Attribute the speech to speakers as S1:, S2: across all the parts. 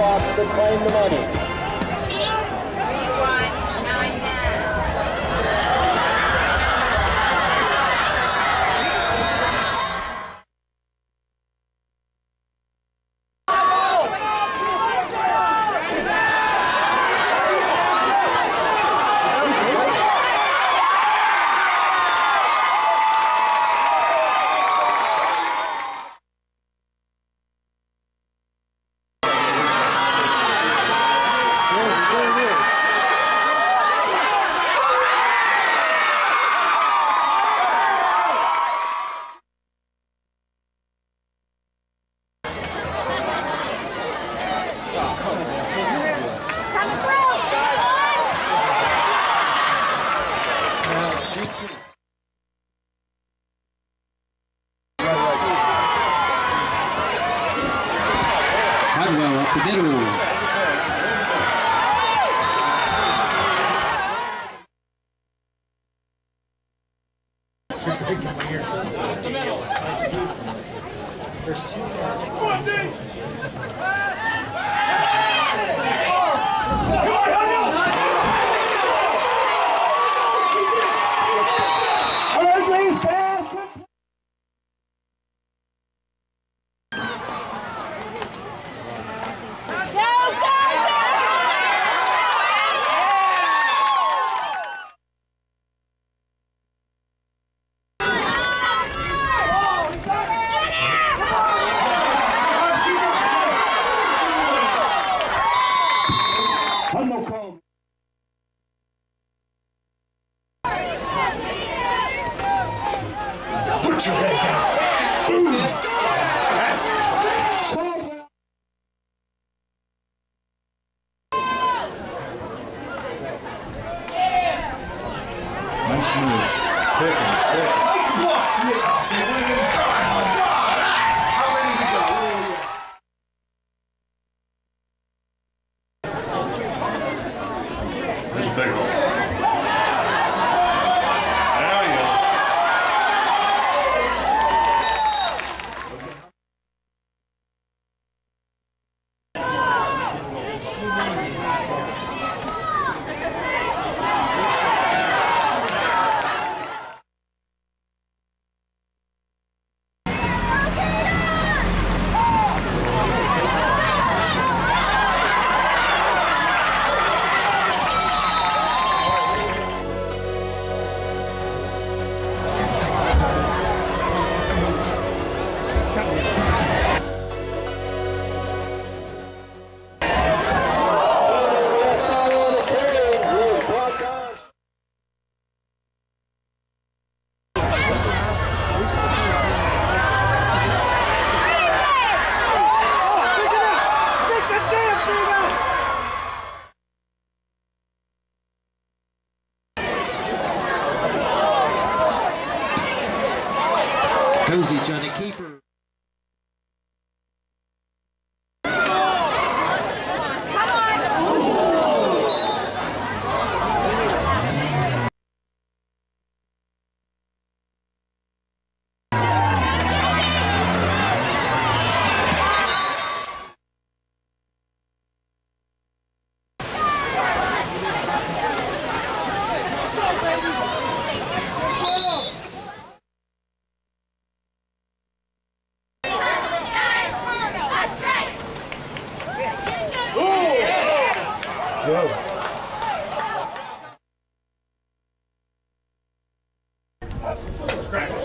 S1: to claim the money.
S2: Eight, three, one,
S3: Put Rosie trying to
S1: keep.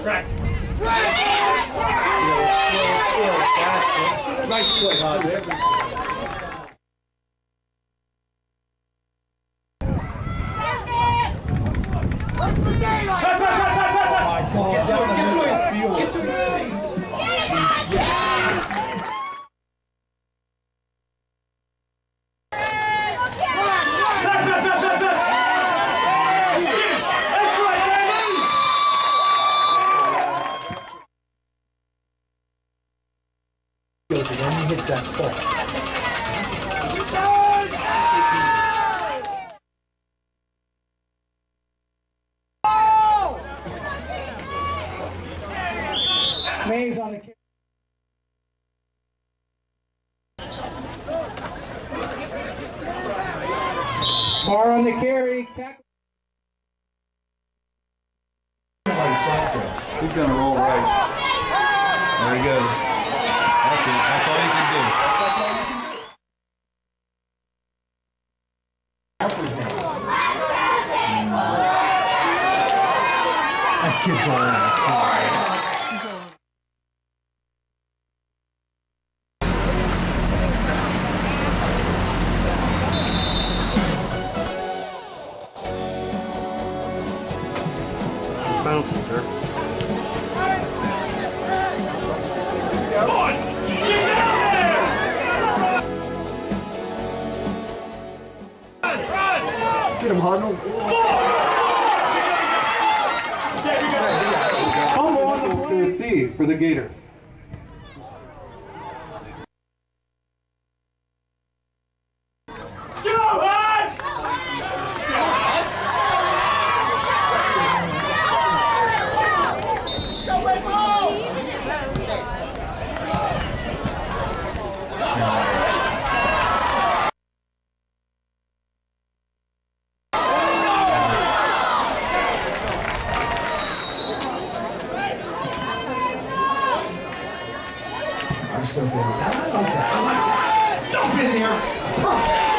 S4: Kozic on the keeper.
S3: Nice play, Hard. That spot. Mays on the kick.
S5: Far on the carry. Tackle.
S3: Somebody soft there.
S6: He's gonna roll right. There he goes. That's it. All he can do.
S3: That's all you can do. That's his name.
S7: That kid's all on fire.
S8: Bouncing there.
S7: Get him, Huddle.
S5: Fumble on the receive for the Gators.
S3: I still feel I like that. I like that. Dump in there. Perfect.